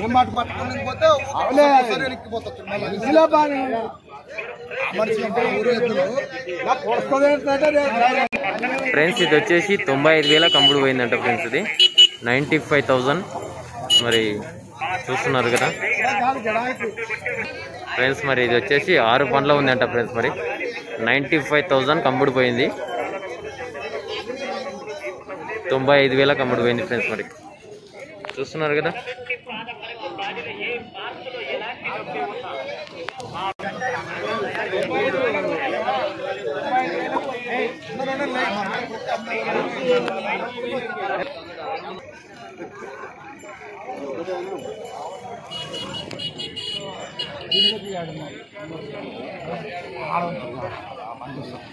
ఏం మాట పట్టుకుని పోతే. ఇలా బాగా ఫ్రెండ్స్ ఇది వచ్చేసి తొంభై ఐదు వేల కంపుడు పోయిందంట ఫ్రెండ్స్ ఇది. నైంటీ ఫైవ్ థౌజండ్ మరి చూస్తున్నారు కదా. ఫ్రెండ్స్ మరి ఇది వచ్చేసి ఆరు పండ్లో ఉందంట ఫ్రెండ్స్ మరి. నైంటీ ఫైవ్ థౌజండ్ కమ్ముడిపోయింది తొంభై ఐదు వేల కమ్ముడిపోయింది ఫ్రెండ్స్ మరి. చూస్తున్నారు కదా? இருபத்தி ஏழு நாள் ஆலோசனை